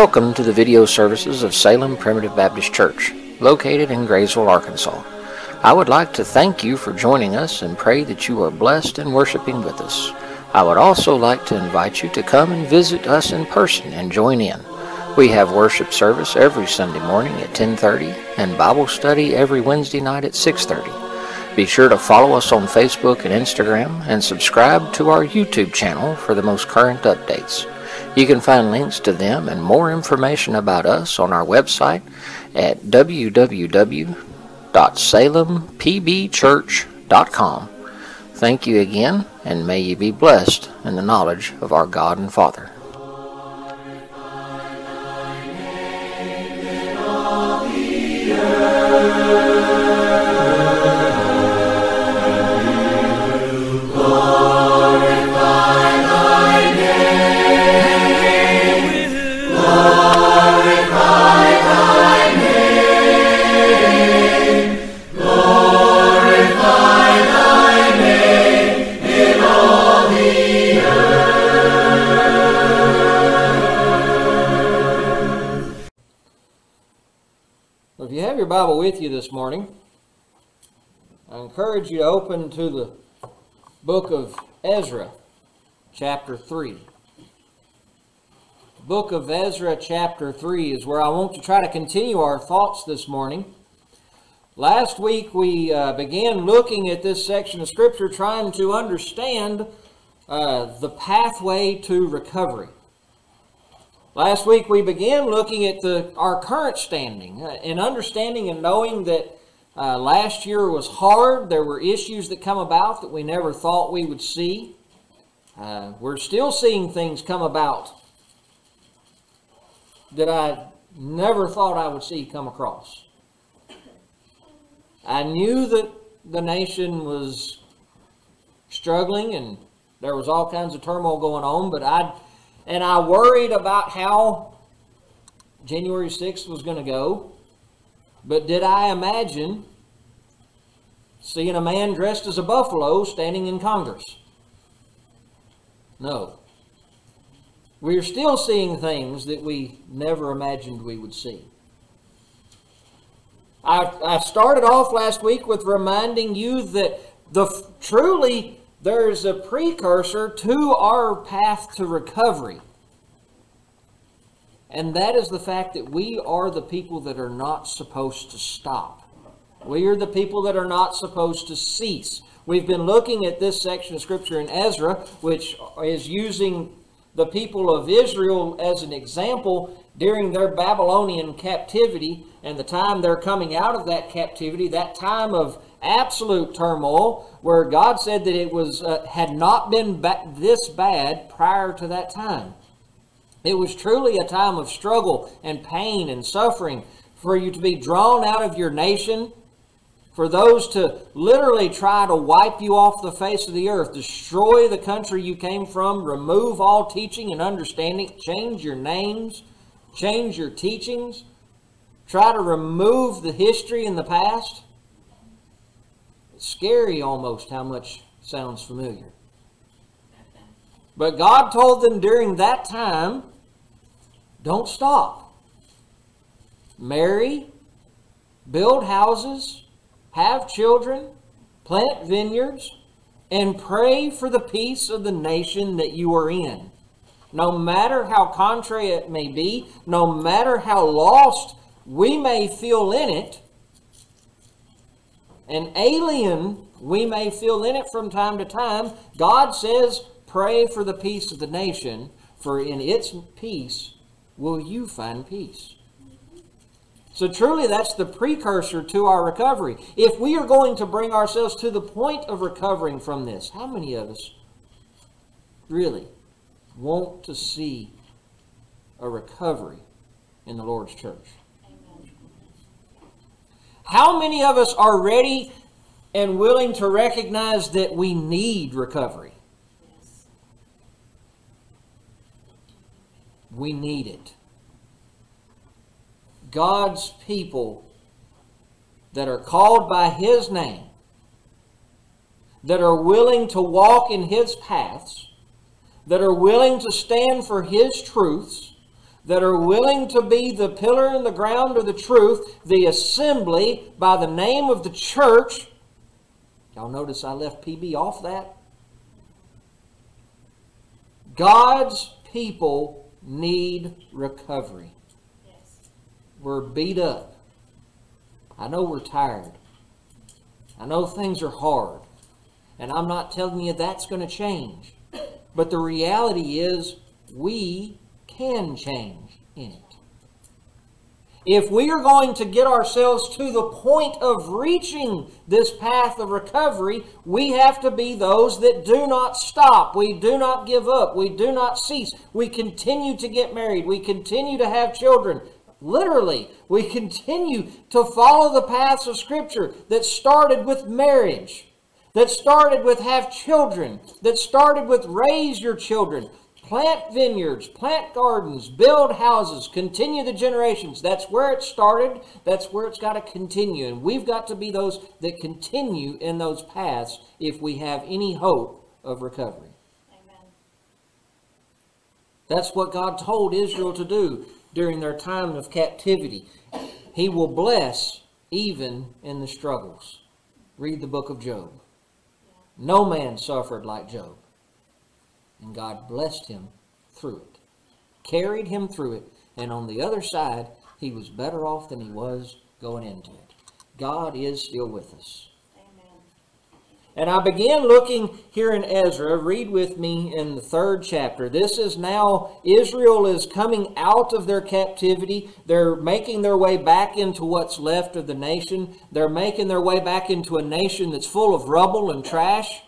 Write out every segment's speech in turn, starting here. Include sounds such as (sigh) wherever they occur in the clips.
Welcome to the video services of Salem Primitive Baptist Church, located in Graysville, Arkansas. I would like to thank you for joining us and pray that you are blessed and worshiping with us. I would also like to invite you to come and visit us in person and join in. We have worship service every Sunday morning at 10:30 and Bible study every Wednesday night at 6:30. Be sure to follow us on Facebook and Instagram and subscribe to our YouTube channel for the most current updates. You can find links to them and more information about us on our website at www.salempbchurch.com. Thank you again, and may you be blessed in the knowledge of our God and Father. You have your Bible with you this morning, I encourage you to open to the book of Ezra, chapter 3. The book of Ezra, chapter 3, is where I want to try to continue our thoughts this morning. Last week we uh, began looking at this section of Scripture trying to understand uh, the pathway to recovery. Last week we began looking at the, our current standing uh, and understanding and knowing that uh, last year was hard. There were issues that come about that we never thought we would see. Uh, we're still seeing things come about that I never thought I would see come across. I knew that the nation was struggling and there was all kinds of turmoil going on, but I and I worried about how January 6th was going to go. But did I imagine seeing a man dressed as a buffalo standing in Congress? No. We're still seeing things that we never imagined we would see. I, I started off last week with reminding you that the truly there's a precursor to our path to recovery. And that is the fact that we are the people that are not supposed to stop. We are the people that are not supposed to cease. We've been looking at this section of Scripture in Ezra, which is using the people of Israel as an example during their Babylonian captivity and the time they're coming out of that captivity, that time of absolute turmoil where God said that it was uh, had not been ba- this bad prior to that time. It was truly a time of struggle and pain and suffering for you to be drawn out of your nation, for those to literally try to wipe you off the face of the earth, destroy the country you came from, remove all teaching and understanding, change your names, change your teachings, try to remove the history in the past scary almost how much sounds familiar. But God told them during that time, don't stop. Marry, build houses, have children, plant vineyards, and pray for the peace of the nation that you are in. No matter how contrary it may be, no matter how lost we may feel in it, an alien we may feel in it from time to time, God says, pray for the peace of the nation, for in its peace will you find peace. So truly that's the precursor to our recovery. If we are going to bring ourselves to the point of recovering from this, how many of us really want to see a recovery in the Lord's church? How many of us are ready and willing to recognize that we need recovery? We need it. God's people that are called by His name, that are willing to walk in His paths, that are willing to stand for His truths, that are willing to be the pillar and the ground of the truth, the assembly by the name of the church. Y'all notice I left PB off that? God's people need recovery. Yes. We're beat up. I know we're tired. I know things are hard. And I'm not telling you that's going to change. But the reality is, we can change in it. If we are going to get ourselves to the point of reaching this path of recovery, we have to be those that do not stop. We do not give up. We do not cease. We continue to get married. We continue to have children. Literally, we continue to follow the paths of Scripture that started with marriage that started with have children, that started with raise your children, plant vineyards, plant gardens, build houses, continue the generations. That's where it started. That's where it's got to continue. And we've got to be those that continue in those paths if we have any hope of recovery. Amen. That's what God told Israel to do during their time of captivity. He will bless even in the struggles. Read the book of Job. No man suffered like Job. And God blessed him through it, carried him through it, and on the other side, he was better off than he was going into it. God is still with us. Amen. And I began looking here in Ezra. Read with me in the third chapter. This is now Israel is coming out of their captivity. They're making their way back into what's left of the nation. They're making their way back into a nation that's full of rubble and trash.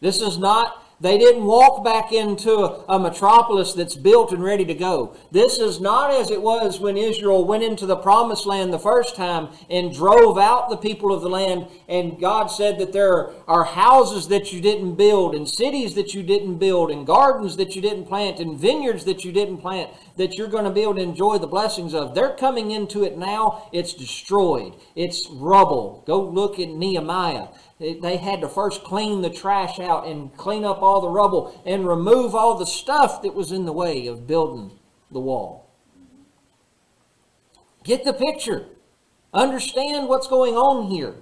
This is not, they didn't walk back into a, a, metropolis that's built and ready to go. This is not as it was when Israel went into the promised land the first time and drove out the people of the land. And God said that there are houses that you didn't build, and cities that you didn't build, and gardens that you didn't plant, and vineyards that you didn't plant that you're going to be able to enjoy the blessings of. They're coming into it now. It's destroyed, it's rubble. Go look at Nehemiah. They had to first clean the trash out and clean up all the rubble and remove all the stuff that was in the way of building the wall. Get the picture. Understand what's going on here.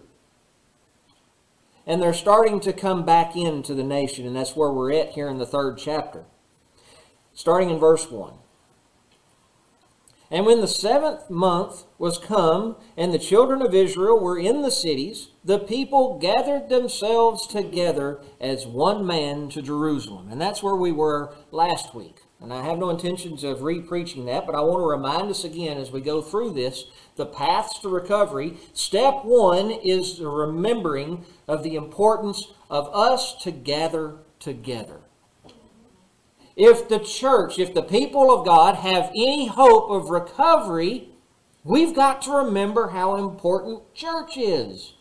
And they're starting to come back into the nation, and that's where we're at here in the third chapter. Starting in verse 1. And when the seventh month was come, and the children of Israel were in the cities, the people gathered themselves together as one man to Jerusalem. And that's where we were last week. And I have no intentions of re-preaching that, but I want to remind us again as we go through this, the paths to recovery. Step one is the remembering of the importance of us to gather together. If the church, if the people of God have any hope of recovery, we've got to remember how important church is.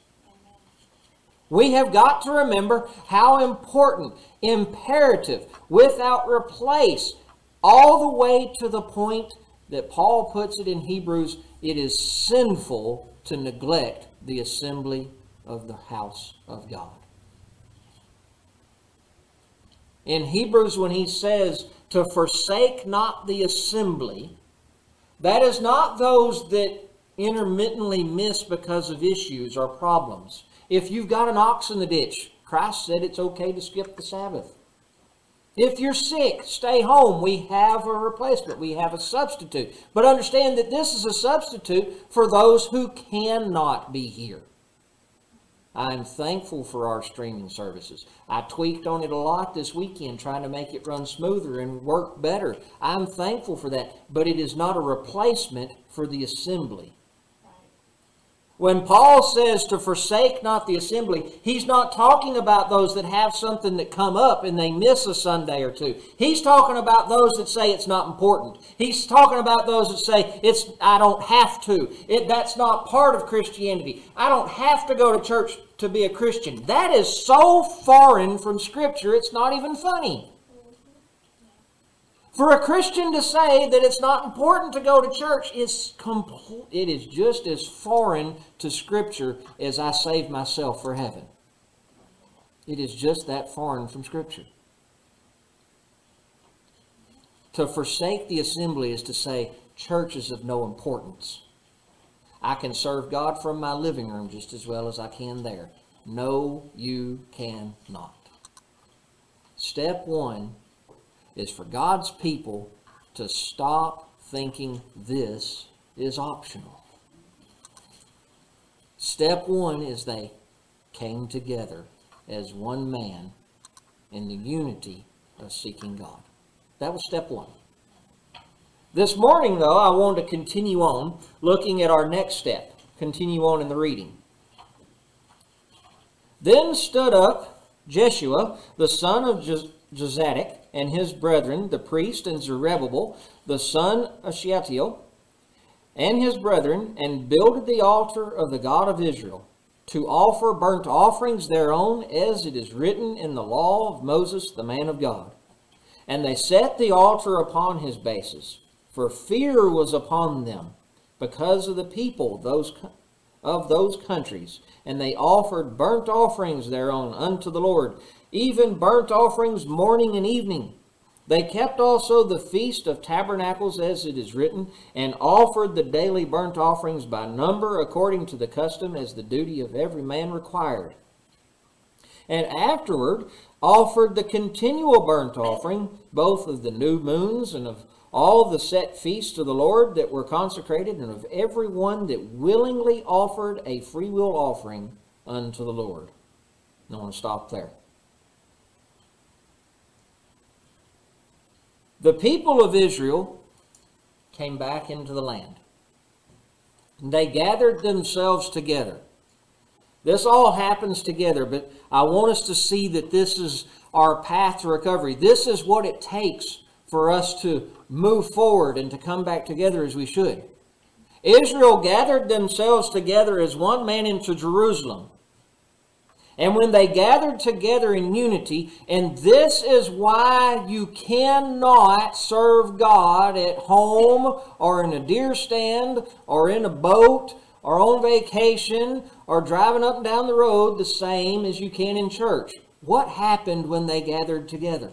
We have got to remember how important, imperative, without replace, all the way to the point that Paul puts it in Hebrews, it is sinful to neglect the assembly of the house of God in Hebrews when he says to forsake not the assembly, that is not those that intermittently miss because of issues or problems. If you've got an ox in the ditch, Christ said it's okay to skip the Sabbath. If you're sick, stay home. We have a replacement. We have a substitute. But understand that this is a substitute for those who cannot be here. I'm thankful for our streaming services. I tweaked on it a lot this weekend trying to make it run smoother and work better. I'm thankful for that, but it is not a replacement for the assembly. When Paul says to forsake not the assembly, he's not talking about those that have something that come up and they miss a Sunday or two. He's talking about those that say it's not important. He's talking about those that say it's I don't have to. It, that's not part of Christianity. I don't have to go to church to be a Christian. That is so foreign from Scripture, it's not even funny. For a Christian to say that it's not important to go to church is compl- it is just as foreign to Scripture as I saved myself for heaven. It is just that foreign from Scripture. To forsake the assembly is to say, church is of no importance. I can serve God from my living room just as well as I can there. No, you cannot. Step one is for God's people to stop thinking this is optional. Step one is they came together as one man in the unity of seeking God. That was step one. This morning, though, I want to continue on looking at our next step. Continue on in the reading. Then stood up Jeshua, the son of Jozadak, and his brethren, the priest and Zerubbabel, the son of Shealtiel, and his brethren, and builded the altar of the God of Israel, to offer burnt offerings thereon, as it is written in the law of Moses, the man of God. And they set the altar upon his bases, for fear was upon them, because of the people those of those countries, and they offered burnt offerings thereon unto the Lord, even burnt offerings morning and evening. They kept also the feast of tabernacles as it is written, and offered the daily burnt offerings by number according to the custom as the duty of every man required. And afterward offered the continual burnt offering, both of the new moons and of all the set feasts of the Lord that were consecrated, and of every one that willingly offered a freewill offering unto the Lord. I want to stop there. The people of Israel came back into the land. They gathered themselves together. This all happens together, but I want us to see that this is our path to recovery. This is what it takes for us to move forward and to come back together as we should. Israel gathered themselves together as one man into Jerusalem. And when they gathered together in unity, and this is why you cannot serve God at home or in a deer stand or in a boat or on vacation or driving up and down the road the same as you can in church. What happened when they gathered together?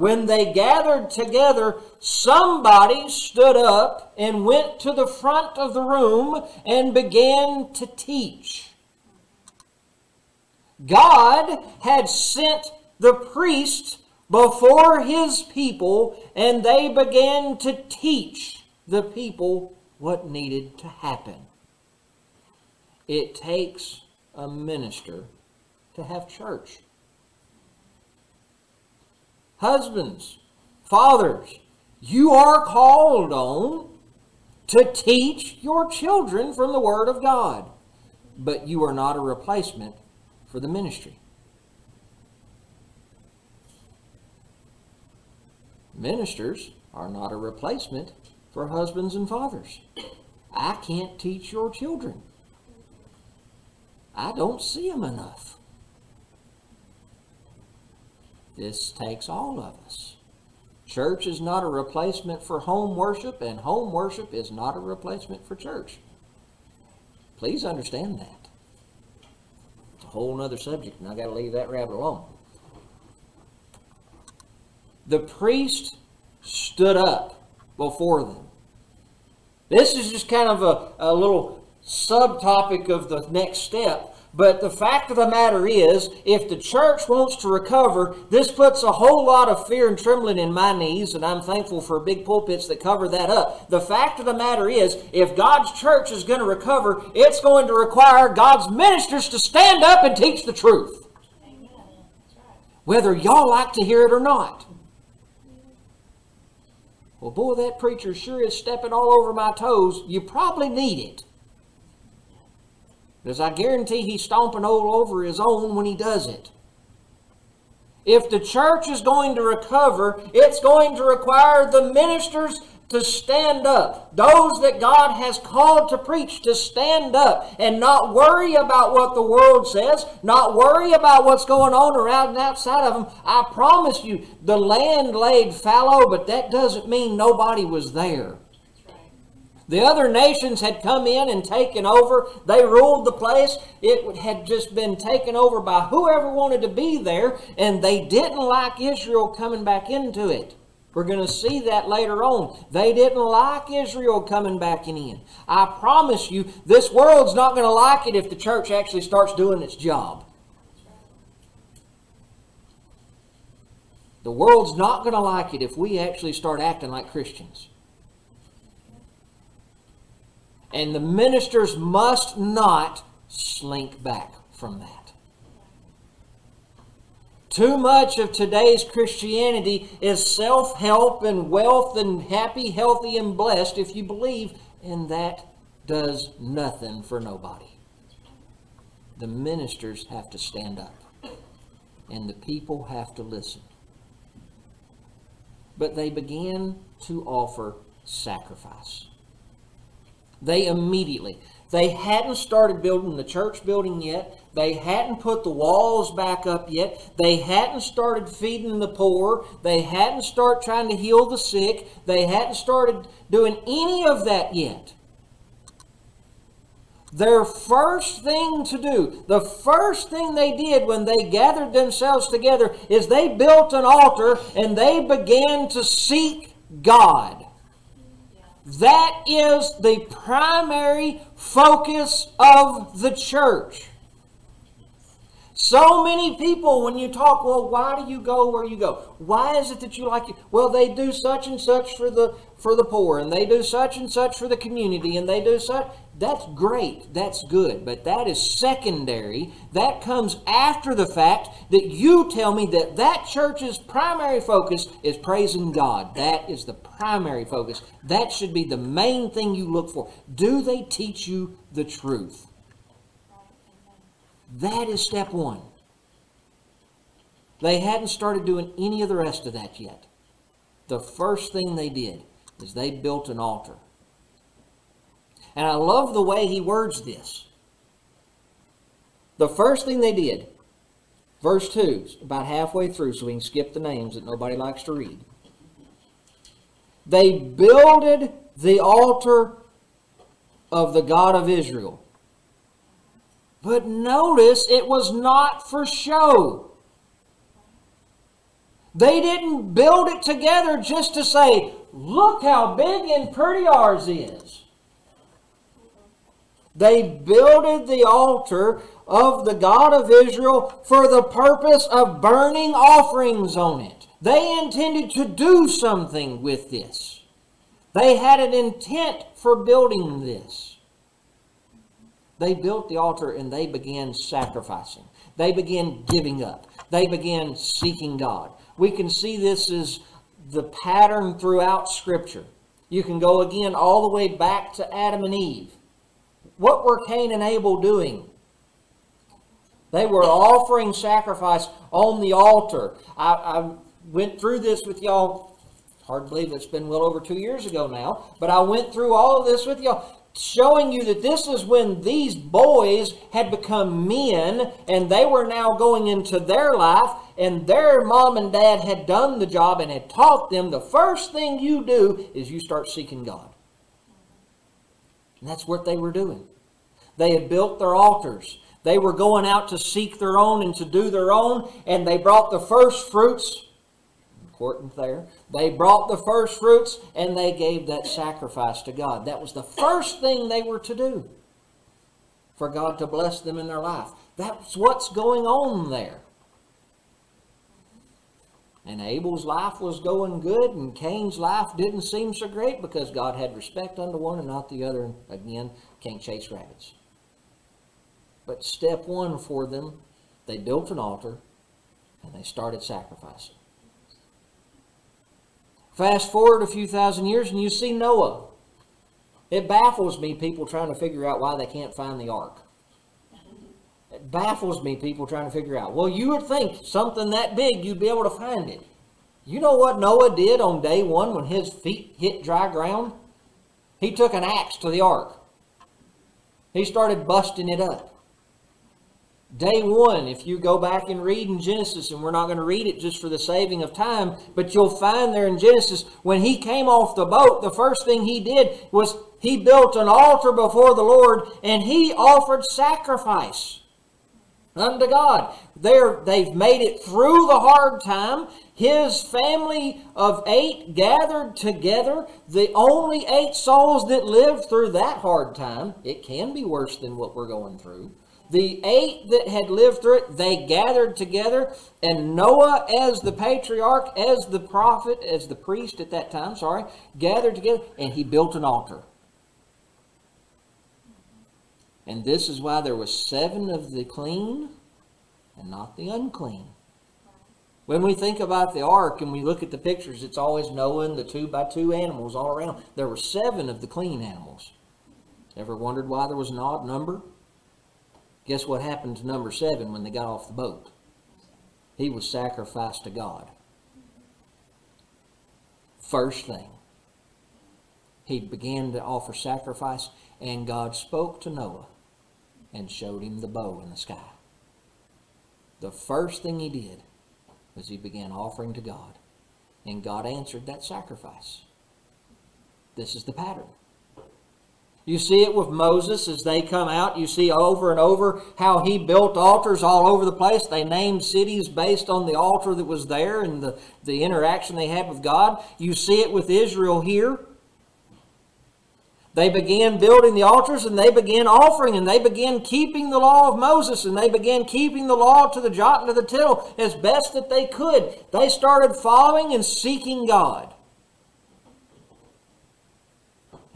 When they gathered together, somebody stood up and went to the front of the room and began to teach. God had sent the priest before his people, and they began to teach the people what needed to happen. It takes a minister to have church. Husbands, fathers, you are called on to teach your children from the Word of God, but you are not a replacement for the ministry. Ministers are not a replacement for husbands and fathers. I can't teach your children. I don't see them enough. This takes all of us. Church is not a replacement for home worship, and home worship is not a replacement for church. Please understand that It's a whole other subject, and I got to leave that rabbit alone. The priest stood up before them. This is just kind of a, a little subtopic of the next step. But the fact of the matter is, if the church wants to recover, this puts a whole lot of fear and trembling in my knees, and I'm thankful for big pulpits that cover that up. The fact of the matter is, if God's church is going to recover, it's going to require God's ministers to stand up and teach the truth. Whether y'all like to hear it or not. Well, boy, that preacher sure is stepping all over my toes. You probably need it. Because I guarantee he's stomping all over his own when he does it. If the church is going to recover, it's going to require the ministers to stand up. Those that God has called to preach to stand up and not worry about what the world says, not worry about what's going on around and outside of them. I promise you, the land laid fallow, but that doesn't mean nobody was there. The other nations had come in and taken over. They ruled the place. It had just been taken over by whoever wanted to be there, and they didn't like Israel coming back into it. We're going to see that later on. They didn't like Israel coming back in. I promise you, this world's not going to like it if the church actually starts doing its job. The world's not going to like it if we actually start acting like Christians. And the ministers must not slink back from that. Too much of today's Christianity is self help and wealth and happy, healthy, and blessed if you believe, and that does nothing for nobody. The ministers have to stand up, and the people have to listen. But they began to offer sacrifice. They immediately, they hadn't started building the church building yet. They hadn't put the walls back up yet. They hadn't started feeding the poor. They hadn't started trying to heal the sick. They hadn't started doing any of that yet. Their first thing to do, the first thing they did when they gathered themselves together, is they built an altar and they began to seek God. That is the primary focus of the church. So many people, when you talk, well, why do you go where you go? Why is it that you like it? Well, they do such and such for the for the poor, and they do such and such for the community, and they do such. That's great. That's good. But that is secondary. That comes after the fact that you tell me that that church's primary focus is praising God. That is the primary focus. That should be the main thing you look for. Do they teach you the truth? That is step one. They hadn't started doing any of the rest of that yet. The first thing they did is they built an altar. And I love the way he words this. The first thing they did, verse 2, about halfway through, so we can skip the names that nobody likes to read. They builded the altar of the God of Israel but notice it was not for show. They didn't build it together just to say, look how big and pretty ours is. They builded the altar of the God of Israel for the purpose of burning offerings on it. They intended to do something with this. They had an intent for building this. They built the altar and they began sacrificing. They began giving up. They began seeking God. We can see this as the pattern throughout Scripture. You can go again all the way back to Adam and Eve. What were Cain and Abel doing? They were offering sacrifice on the altar. I, I went through this with y'all. Hard to believe it's been well over two years ago now. But I went through all of this with y'all showing you that this is when these boys had become men and they were now going into their life and their mom and dad had done the job and had taught them the first thing you do is you start seeking God. And that's what they were doing. They had built their altars. They were going out to seek their own and to do their own, and they brought the first fruits important there. They brought the first fruits and they gave that sacrifice to God. That was the first thing they were to do for God to bless them in their life. That's what's going on there. And Abel's life was going good, and Cain's life didn't seem so great because God had respect unto one and not the other. Again, can't chase rabbits. But step one for them, they built an altar and they started sacrificing. Fast forward a few thousand years and you see Noah. It baffles me people trying to figure out why they can't find the ark. It baffles me people trying to figure out. Well, you would think something that big you'd be able to find it. You know what Noah did on day one when his feet hit dry ground? He took an axe to the ark. He started busting it up. Day one, if you go back and read in Genesis, and we're not going to read it just for the saving of time, but you'll find there in Genesis, when he came off the boat, the first thing he did was he built an altar before the Lord and he offered sacrifice unto God. They're, they've made it through the hard time. His family of eight gathered together, the only eight souls that lived through that hard time. It can be worse than what we're going through. The eight that had lived through it, they gathered together, and Noah, as the patriarch, as the prophet, as the priest at that time, sorry, gathered together, and he built an altar. And this is why there were seven of the clean and not the unclean. When we think about the ark and we look at the pictures, it's always Noah and the two by two animals all around. There were seven of the clean animals. Ever wondered why there was an odd number? Guess what happened to number seven when they got off the boat? He was sacrificed to God. First thing, he began to offer sacrifice, and God spoke to Noah and showed him the bow in the sky. The first thing he did was he began offering to God, and God answered that sacrifice. This is the pattern. You see it with Moses as they come out. You see over and over how he built altars all over the place. They named cities based on the altar that was there and the, the interaction they had with God. You see it with Israel here. They began building the altars and they began offering and they began keeping the law of Moses and they began keeping the law to the jot and to the tittle as best that they could. They started following and seeking God.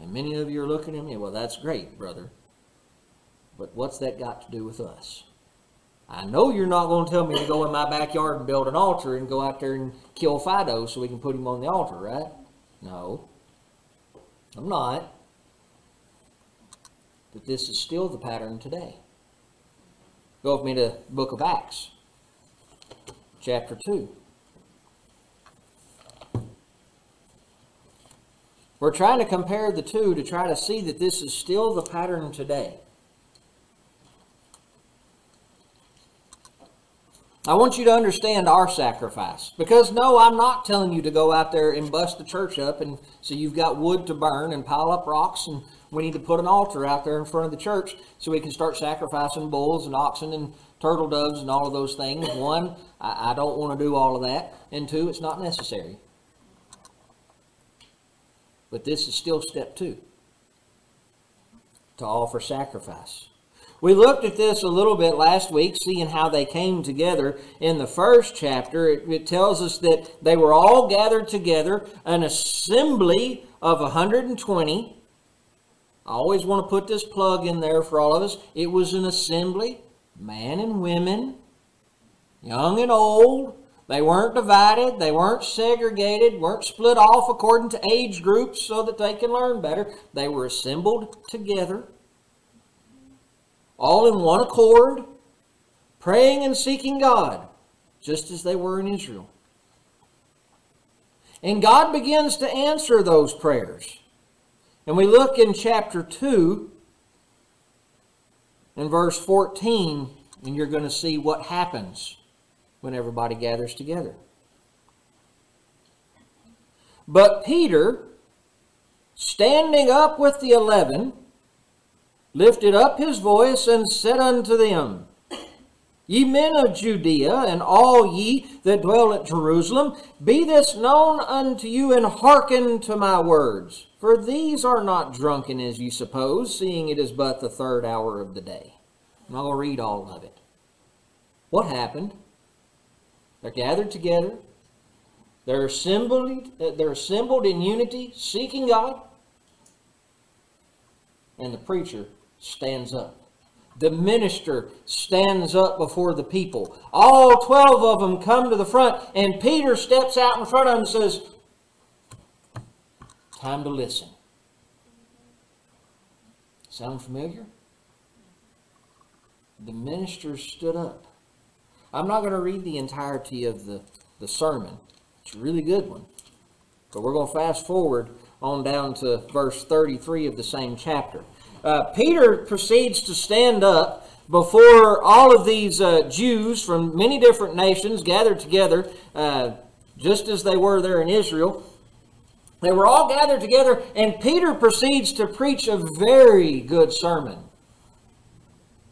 And many of you are looking at me, well, that's great, brother. But what's that got to do with us? I know you're not going to tell me to go in my backyard and build an altar and go out there and kill Fido so we can put him on the altar, right? No. I'm not. But this is still the pattern today. Go with me to the book of Acts, chapter 2. We're trying to compare the two to try to see that this is still the pattern today. I want you to understand our sacrifice. Because no, I'm not telling you to go out there and bust the church up and so you've got wood to burn and pile up rocks and we need to put an altar out there in front of the church so we can start sacrificing bulls and oxen and turtle doves and all of those things. One, I, I don't want to do all of that. And two, it's not necessary. But this is still step two to offer sacrifice. We looked at this a little bit last week, seeing how they came together. In the first chapter, it, it, tells us that they were all gathered together, an assembly of 120, I always want to put this plug in there for all of us. It was an assembly, man and women, young and old. They weren't divided, they weren't segregated, weren't split off according to age groups so that they can learn better. They were assembled together, all in one accord, praying and seeking God, just as they were in Israel. And God begins to answer those prayers. And we look in chapter 2 in verse 14, and you're going to see what happens when everybody gathers together. But Peter, standing up with the eleven, lifted up his voice and said unto them, Ye men of Judea, and all ye that dwell at Jerusalem, be this known unto you, and hearken to my words. For these are not drunken as you suppose, seeing it is but the third hour of the day. And I'll read all of it. What happened? They're gathered together. They're assembled, they're assembled in unity, seeking God. And the preacher stands up the minister stands up before the people. All 12 of them come to the front, and Peter steps out in front of them and says, Time to listen. Sound familiar? The minister stood up. I'm not going to read the entirety of the, the sermon. It's a really good one. But we're going to fast forward on down to verse 33 of the same chapter uh, Peter proceeds to stand up before all of these uh, Jews from many different nations gathered together, uh, just as they were there in Israel. They were all gathered together, and Peter proceeds to preach a very good sermon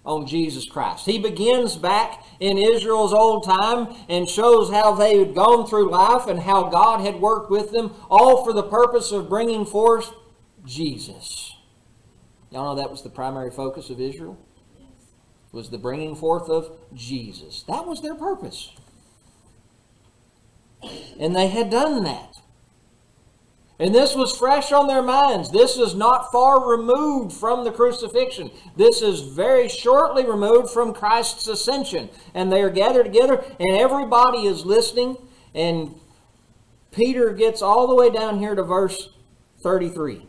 on Jesus Christ. He begins back in Israel's old time and shows how they had gone through life and how God had worked with them, all for the purpose of bringing forth Jesus. Y'all know that was the primary focus of Israel? Was the bringing forth of Jesus. That was their purpose. And they had done that. And this was fresh on their minds. This is not far removed from the crucifixion. This is very shortly removed from Christ's ascension. And they are gathered together, and everybody is listening. And Peter gets all the way down here to verse 33.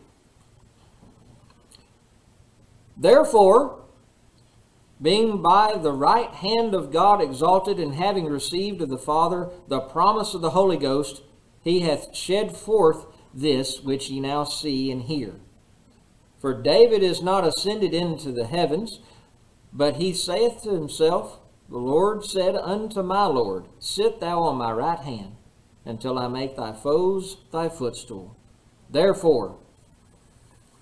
Therefore, being by the right hand of God exalted, and having received of the Father the promise of the Holy Ghost, he hath shed forth this which ye now see and hear. For David is not ascended into the heavens, but he saith to himself, The Lord said unto my Lord, Sit thou on my right hand, until I make thy foes thy footstool. Therefore,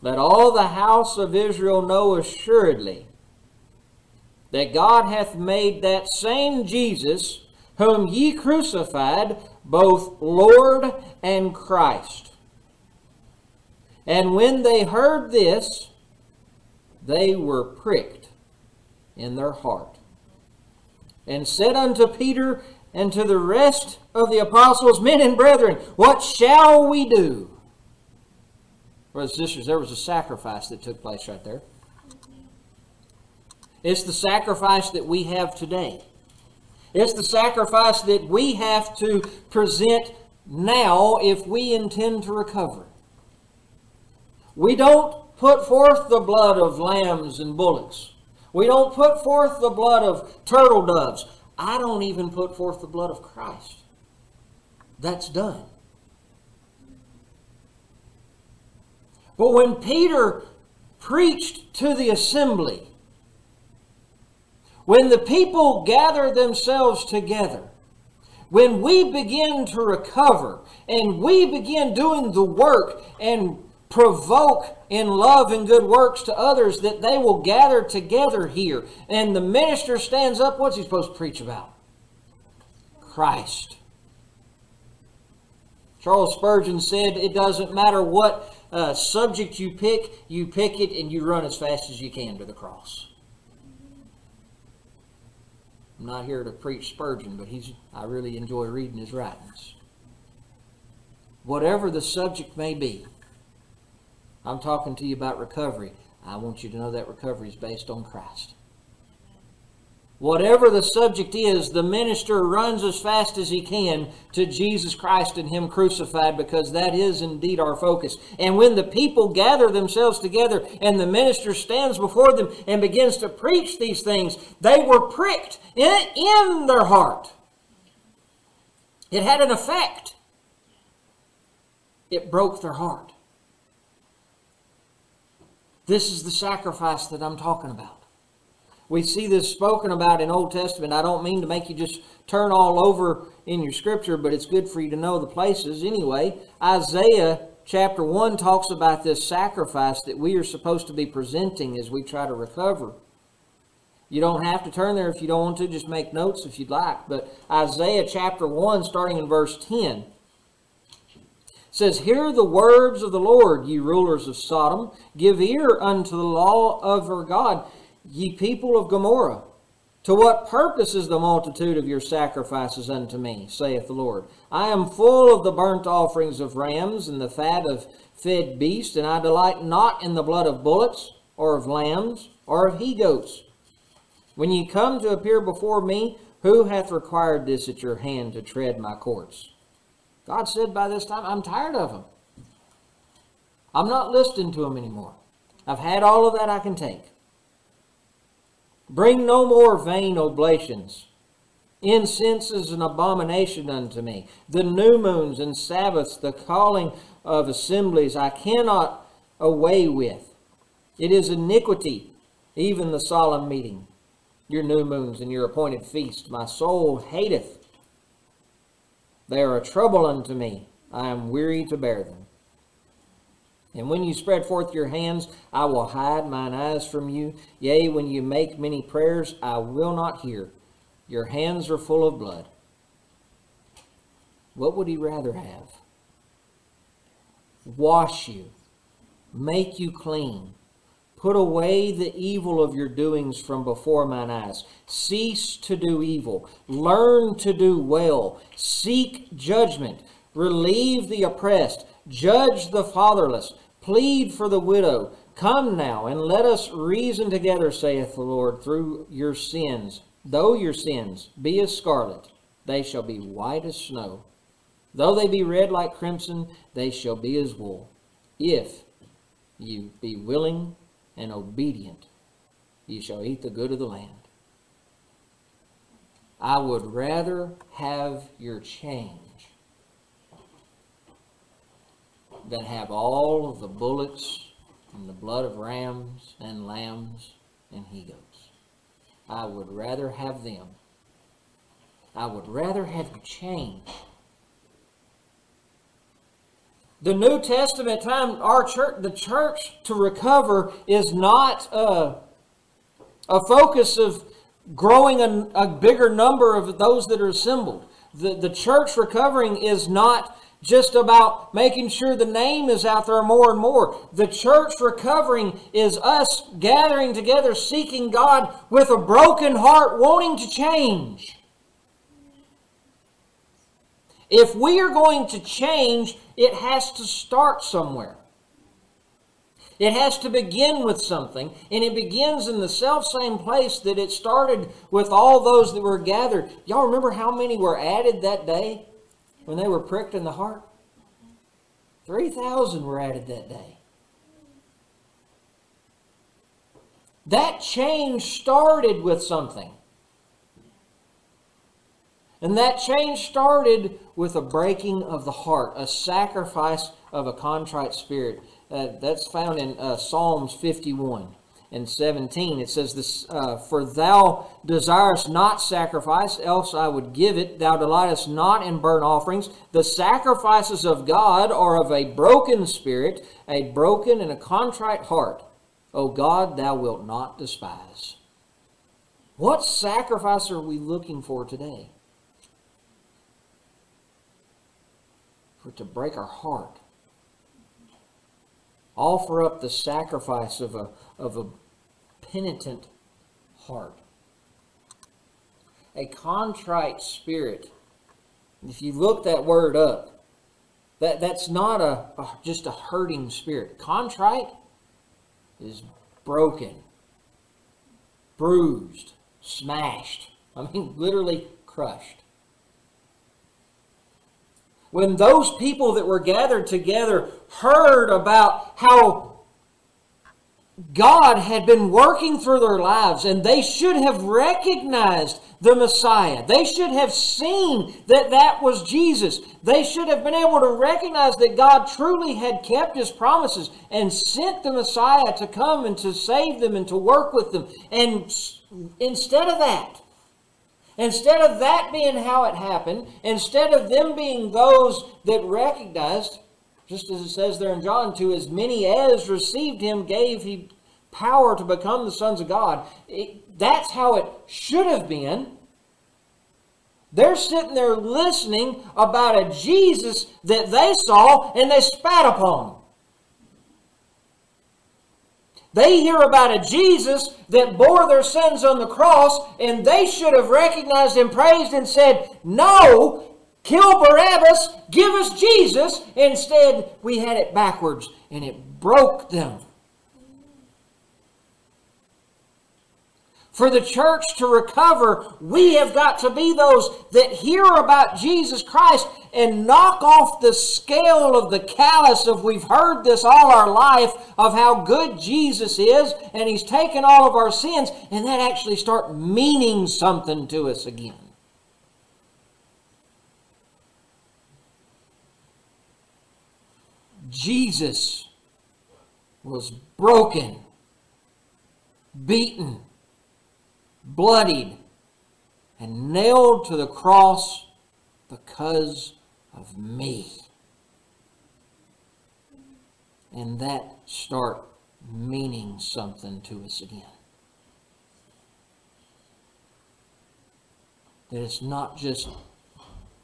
let all the house of Israel know assuredly that God hath made that same Jesus, whom ye crucified, both Lord and Christ. And when they heard this, they were pricked in their heart, and said unto Peter and to the rest of the apostles, Men and brethren, what shall we do? Brothers and sisters, there was a sacrifice that took place right there. It's the sacrifice that we have today. It's the sacrifice that we have to present now if we intend to recover. We don't put forth the blood of lambs and bullocks. We don't put forth the blood of turtle doves. I don't even put forth the blood of Christ. That's done. But when Peter preached to the assembly, when the people gather themselves together, when we begin to recover and we begin doing the work and provoke in love and good works to others that they will gather together here. And the minister stands up. What's he supposed to preach about? Christ. Charles Spurgeon said, It doesn't matter what uh, subject you pick, you pick it and you run as fast as you can to the cross. I'm not here to preach Spurgeon, but he's, I really enjoy reading his writings. Whatever the subject may be, I'm talking to you about recovery. I want you to know that recovery is based on Christ. Whatever the subject is, the minister runs as fast as he can to Jesus Christ and Him crucified because that is indeed our focus. And when the people gather themselves together and the minister stands before them and begins to preach these things, they were pricked in, in their heart. It had an effect, it broke their heart. This is the sacrifice that I'm talking about. We see this spoken about in Old Testament. I don't mean to make you just turn all over in your scripture, but it's good for you to know the places. Anyway, Isaiah chapter 1 talks about this sacrifice that we are supposed to be presenting as we try to recover. You don't have to turn there if you don't want to, just make notes if you'd like. But Isaiah chapter 1, starting in verse 10, says, Hear the words of the Lord, ye rulers of Sodom. Give ear unto the law of our God, ye people of Gomorrah. To what purpose is the multitude of your sacrifices unto me, saith the Lord? I am full of the burnt offerings of rams and the fat of fed beasts, and I delight not in the blood of bullocks, or of lambs, or of he goats. When ye come to appear before me, who hath required this at your hand to tread my courts? God said by this time, I'm tired of them. I'm not listening to them anymore. I've had all of that I can take. Bring no more vain oblations. Incense is an abomination unto me. The new moons and Sabbaths, the calling of assemblies, I cannot away with. It is iniquity, even the solemn meeting. Your new moons and your appointed feast, my soul hateth. They are a trouble unto me. I am weary to bear them. And when you spread forth your hands, I will hide mine eyes from you. Yea, when you make many prayers, I will not hear. Your hands are full of blood. What would he rather have? Wash you, make you clean. Put away the evil of your doings from before mine eyes. Cease to do evil. Learn to do well. Seek judgment. Relieve the oppressed. Judge the fatherless. Plead for the widow. Come now, and let us reason together, saith the Lord, through your sins. Though your sins be as scarlet, they shall be white as snow. Though they be red like crimson, they shall be as wool. If you be willing and obedient, ye shall eat the good of the land. I would rather have your change than have all of the bullocks and the blood of rams and lambs and he goats. I would rather have them. I would rather have you change the New Testament time, our church, the church to recover is not a, a focus of growing a, a bigger number of those that are assembled. The, the church recovering is not just about making sure the name is out there more and more. The church recovering is us gathering together, seeking God with a broken heart, wanting to change. If we are going to change, it has to start somewhere. It has to begin with something, and it begins in the self same place that it started with all those that were gathered. Y'all remember how many were added that day when they were pricked in the heart? 3,000 were added that day. That change started with something. And that change started with a breaking of the heart, a sacrifice of a contrite spirit. Uh, that's found in uh, Psalms 51 and 17. It says, this, uh, For thou desirest not sacrifice, else I would give it. Thou delightest not in burnt offerings. The sacrifices of God are of a broken spirit, a broken and a contrite heart. O God, thou wilt not despise. What sacrifice are we looking for today? For to break our heart. Offer up the sacrifice of a, of a penitent heart. A contrite spirit. If you look that word up, that, that's not a, a just a hurting spirit. Contrite is broken, bruised, smashed. I mean, literally crushed when those people that were gathered together heard about how God had been working through their lives and they should have recognized the Messiah. They should have seen that that was Jesus. They should have been able to recognize that God truly had kept his promises and sent the Messiah to come and to save them and to work with them. And instead of that, Instead of that being how it happened, instead of them being those that recognized, just as it says there in John, to as many as received him gave he power to become the sons of God. It, that's how it should have been. They're sitting there listening about a Jesus that they saw and they spat upon. They hear about a Jesus that bore their sins on the cross, and they should have recognized and praised and said, No, kill Barabbas, give us Jesus. Instead, we had it backwards, and it broke them. For the church to recover, we have got to be those that hear about Jesus Christ and knock off the scale of the callous of we've heard this all our life of how good Jesus is and He's taken all of our sins, and that actually start meaning something to us again. Jesus was broken, beaten bloodied, and nailed to the cross because of me. and that start meaning something to us again. That it's not just,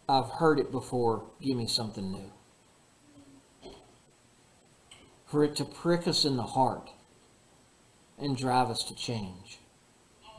I've heard it before, give me something new. For it to prick us in the heart and drive us to change.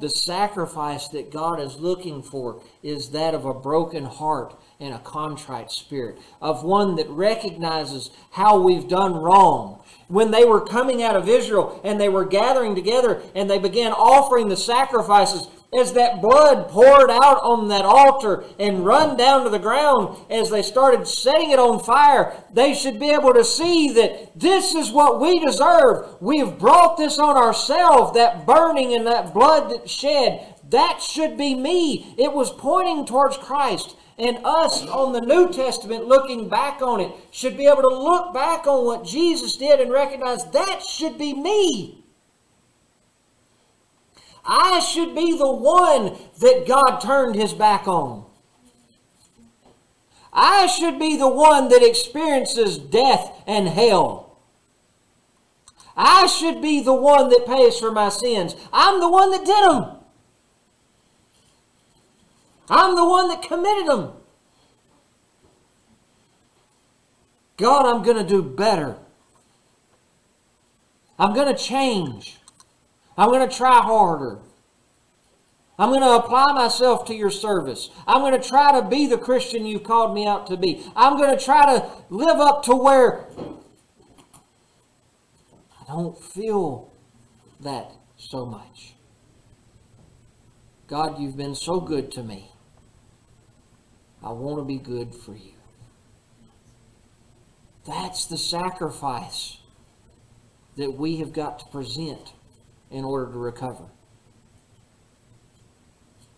The sacrifice that God is looking for is that of a broken heart and a contrite spirit, of one that recognizes how we've done wrong. When they were coming out of Israel and they were gathering together and they began offering the sacrifices, as that blood poured out on that altar and run down to the ground as they started setting it on fire, they should be able to see that this is what we deserve. We have brought this on ourselves, that burning and that blood that shed. That should be me. It was pointing towards Christ. And us on the New Testament looking back on it should be able to look back on what Jesus did and recognize that should be me. I should be the one that God turned his back on. I should be the one that experiences death and hell. I should be the one that pays for my sins. I'm the one that did them. I'm the one that committed them. God, I'm going to do better. I'm going to change. I'm going to try harder. I'm going to apply myself to your service. I'm going to try to be the Christian you've called me out to be. I'm going to try to live up to where I don't feel that so much. God, you've been so good to me. I want to be good for you. That's the sacrifice that we have got to present in order to recover.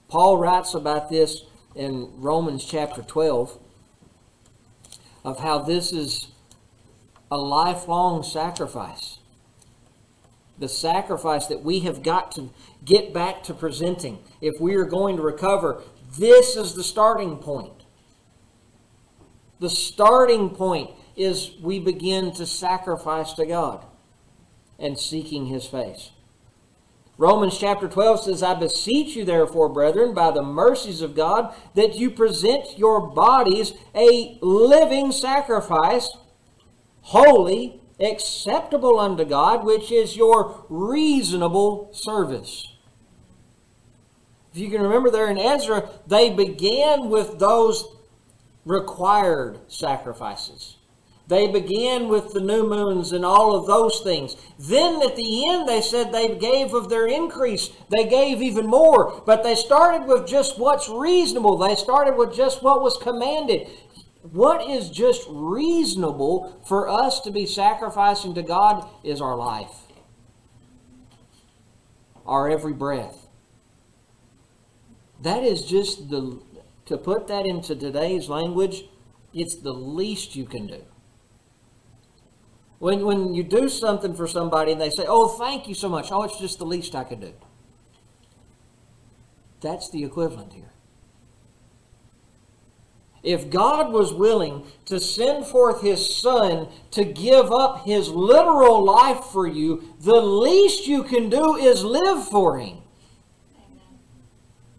Paul writes about this in Romans chapter 12 of how this is a lifelong sacrifice. The sacrifice that we have got to get back to presenting. If we are going to recover, this is the starting point. The starting point is we begin to sacrifice to God and seeking His face. Romans chapter 12 says, I beseech you, therefore, brethren, by the mercies of God, that you present your bodies a living sacrifice, holy, acceptable unto God, which is your reasonable service. If you can remember there in Ezra, they began with those required sacrifices. They began with the new moons and all of those things. Then at the end, they said they gave of their increase. They gave even more. But they started with just what's reasonable. They started with just what was commanded. What is just reasonable for us to be sacrificing to God is our life, our every breath. That is just the, to put that into today's language, it's the least you can do. When, when you do something for somebody and they say, oh, thank you so much. Oh, it's just the least I could do. That's the equivalent here. If God was willing to send forth His Son to give up His literal life for you, the least you can do is live for Him.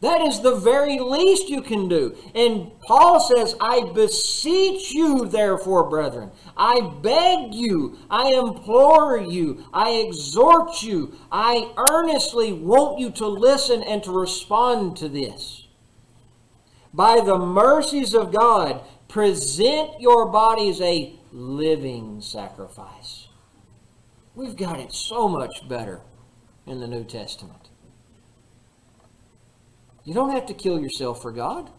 That is the very least you can do. And Paul says, I beseech you, therefore, brethren. I beg you, I implore you, I exhort you, I earnestly want you to listen and to respond to this. By the mercies of God, present your bodies a living sacrifice. We've got it so much better in the New Testament. You don't have to kill yourself for God.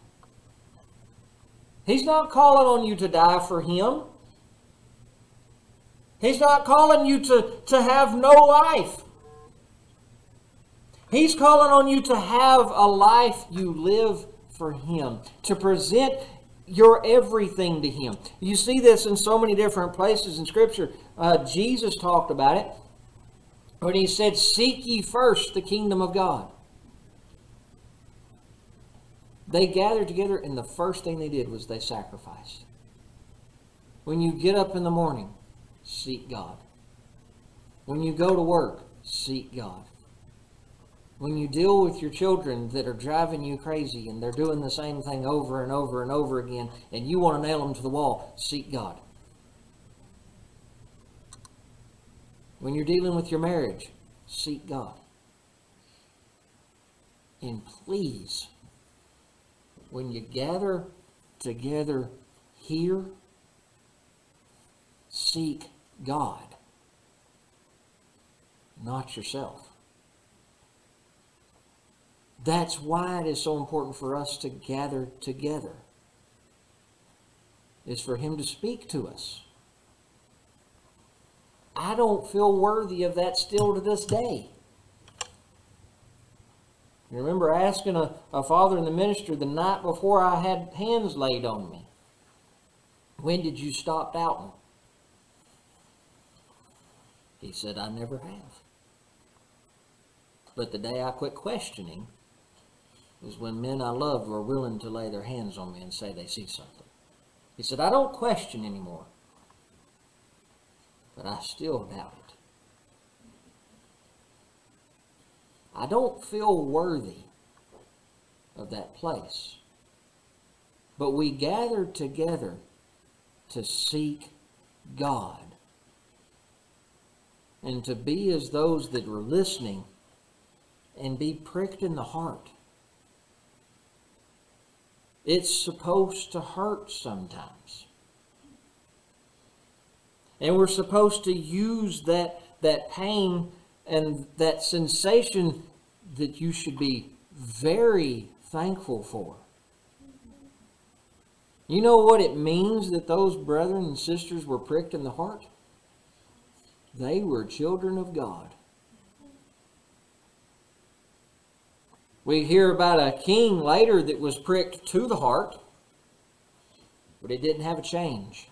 He's not calling on you to die for Him. He's not calling you to, to have no life. He's calling on you to have a life you live for Him, to present your everything to Him. You see this in so many different places in Scripture. Uh, Jesus talked about it when He said, Seek ye first the kingdom of God. They gathered together, and the first thing they did was they sacrificed. When you get up in the morning, seek God. When you go to work, seek God. When you deal with your children that are driving you crazy and they're doing the same thing over and over and over again and you want to nail them to the wall, seek God. When you're dealing with your marriage, seek God. And please, when you gather together here, seek God, not yourself. That's why it is so important for us to gather together. Is for him to speak to us. I don't feel worthy of that still to this day. Remember asking a, a father in the ministry the night before I had hands laid on me, when did you stop doubting? He said, I never have. But the day I quit questioning is when men I loved were willing to lay their hands on me and say they see something. He said, I don't question anymore, but I still doubt it. I don't feel worthy of that place. But we gather together to seek God and to be as those that were listening and be pricked in the heart. It's supposed to hurt sometimes. And we're supposed to use that, that pain and that sensation that you should be very thankful for. You know what it means that those brethren and sisters were pricked in the heart? They were children of God. We hear about a king later that was pricked to the heart, but he didn't have a change.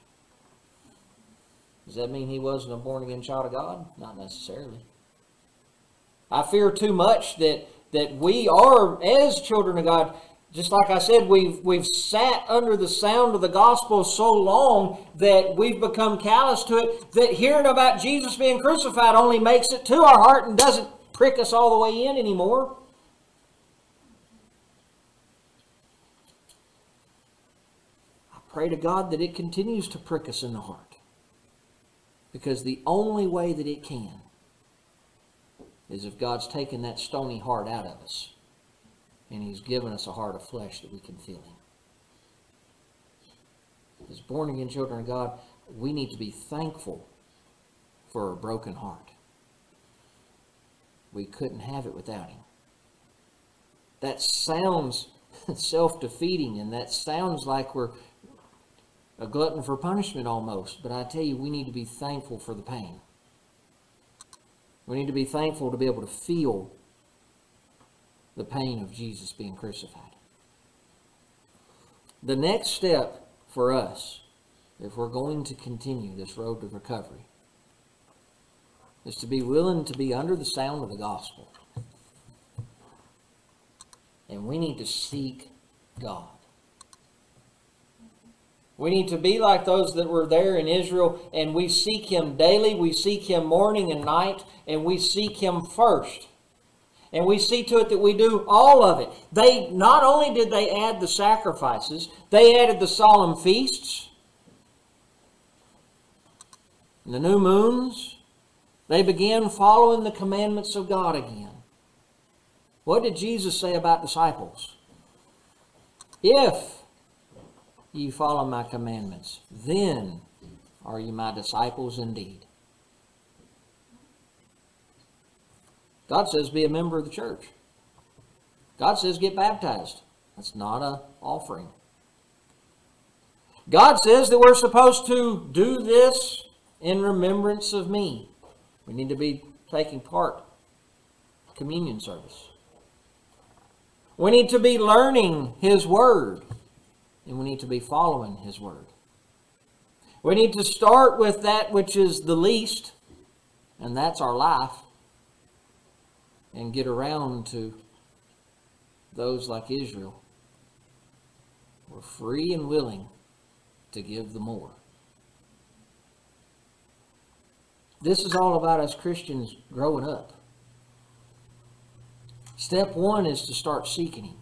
Does that mean he wasn't a born again child of God? Not necessarily. I fear too much that, that we are, as children of God, just like I said, we've, we've sat under the sound of the gospel so long that we've become callous to it, that hearing about Jesus being crucified only makes it to our heart and doesn't prick us all the way in anymore. I pray to God that it continues to prick us in the heart. Because the only way that it can is if God's taken that stony heart out of us and He's given us a heart of flesh that we can feel Him. As born again children of God, we need to be thankful for a broken heart. We couldn't have it without Him. That sounds (laughs) self defeating and that sounds like we're a glutton for punishment almost, but I tell you, we need to be thankful for the pain. We need to be thankful to be able to feel the pain of Jesus being crucified. The next step for us, if we're going to continue this road to recovery, is to be willing to be under the sound of the gospel. And we need to seek God. We need to be like those that were there in Israel, and we seek Him daily. We seek Him morning and night, and we seek Him first. And we see to it that we do all of it. They not only did they add the sacrifices, they added the solemn feasts, the new moons. They began following the commandments of God again. What did Jesus say about disciples? If ye follow my commandments, then are you my disciples indeed. God says be a member of the church. God says get baptized. That's not an offering. God says that we're supposed to do this in remembrance of me. We need to be taking part communion service. We need to be learning His Word, and we need to be following His Word. We need to start with that which is the least, and that's our life and get around to those like Israel were free and willing to give the more. this is all about us Christians growing up. Step one is to start seeking Him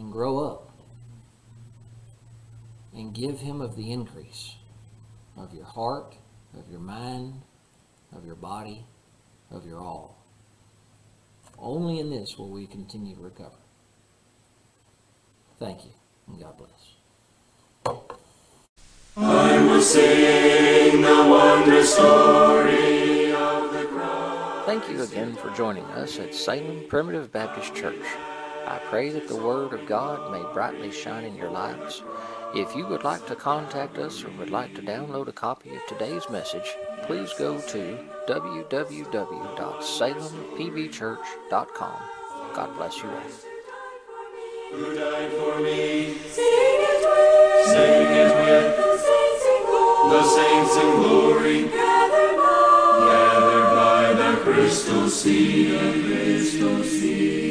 and grow up and give Him of the increase of your heart, of your mind, of your body, of your all. Only in this will we continue to recover. Thank you, and God bless. I will sing the wondrous story of the cross. Thank you again for joining us at Salem Primitive Baptist Church. I pray that the Word of God may brightly shine in your lives. If you would like to contact us or would like to download a copy of today's message, please go to www.salempbchurch.com. God bless you all. Who died for me? Sing it with, Sing it with the saints in glory, the saints in glory, gathered by gathered by the crystal sea. The crystal sea.